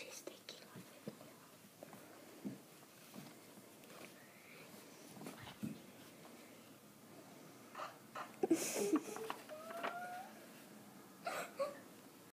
she's